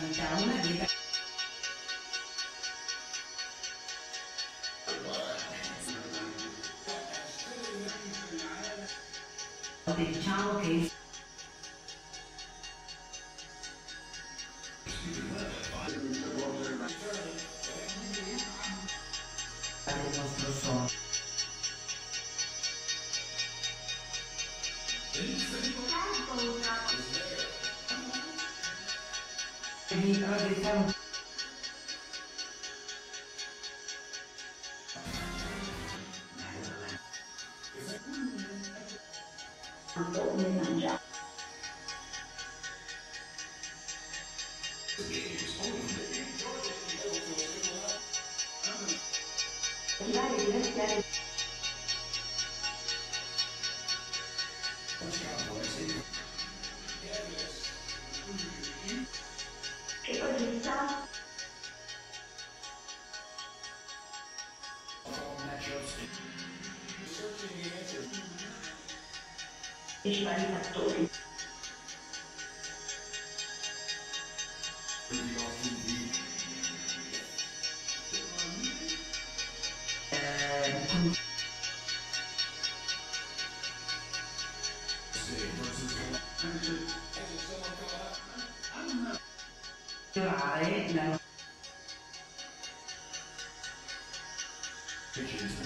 dành cháu là Che cosa ci vari fattori. eh,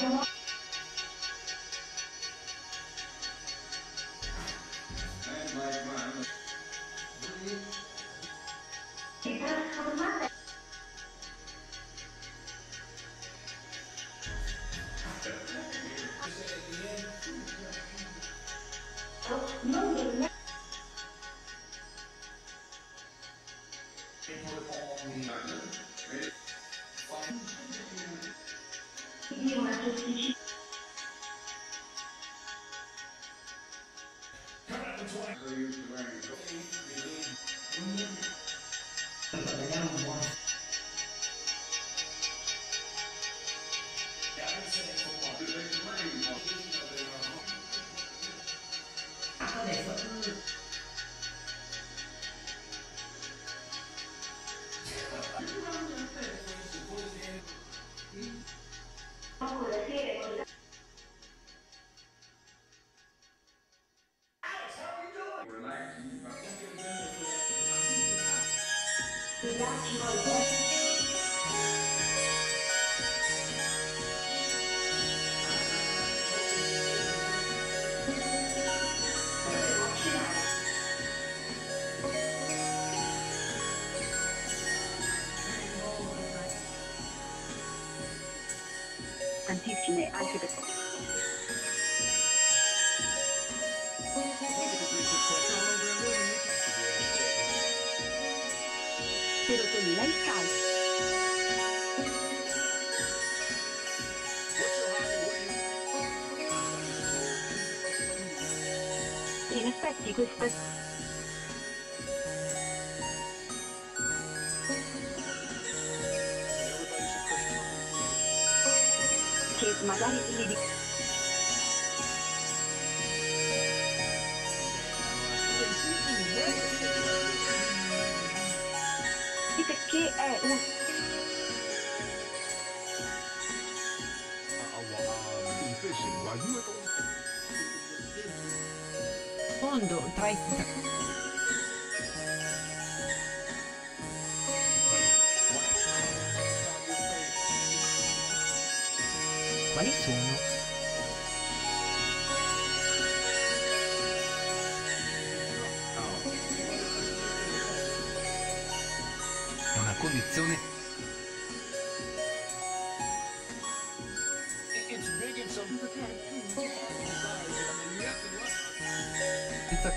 交。Thank you. 回家吃到一半儿 Effetti questa... Che magari li di... Sì, perché è un... Mondo tra i... Quali sono? È una condizione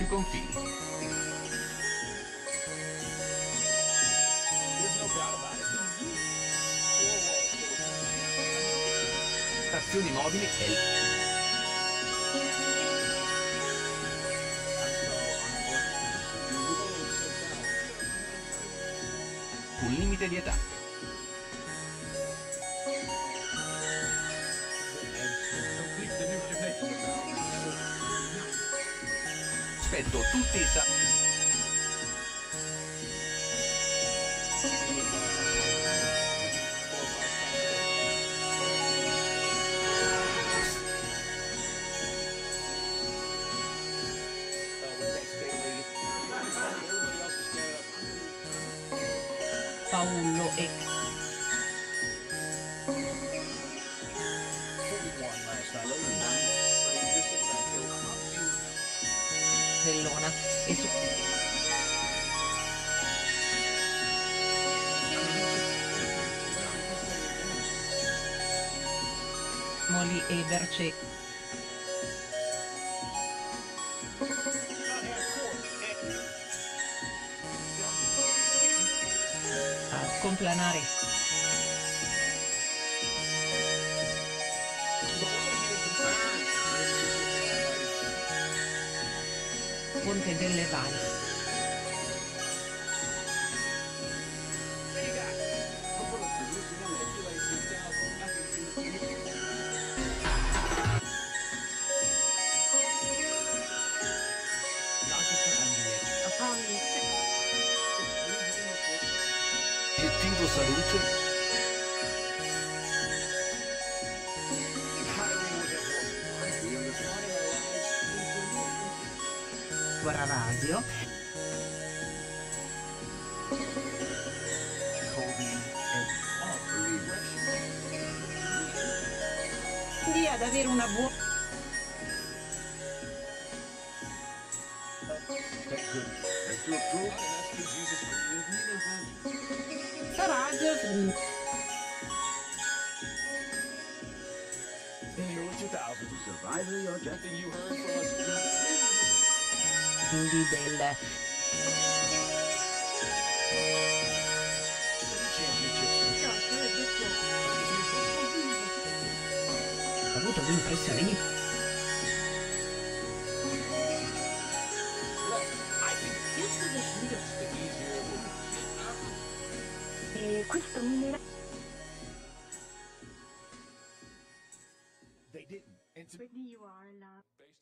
più confini. Stazioni mobili e un limite di età. Aspetto tutti i sa... Paolo e... e Berce. A complanare. Ponte delle Valli. Salute. Guarda radio. Quindi ad avere una buona... In the year 2000, survivor your objective you heard from us. Indeed. Avuto l'impressione di questo minerale... They didn't. Whitney, you are allowed.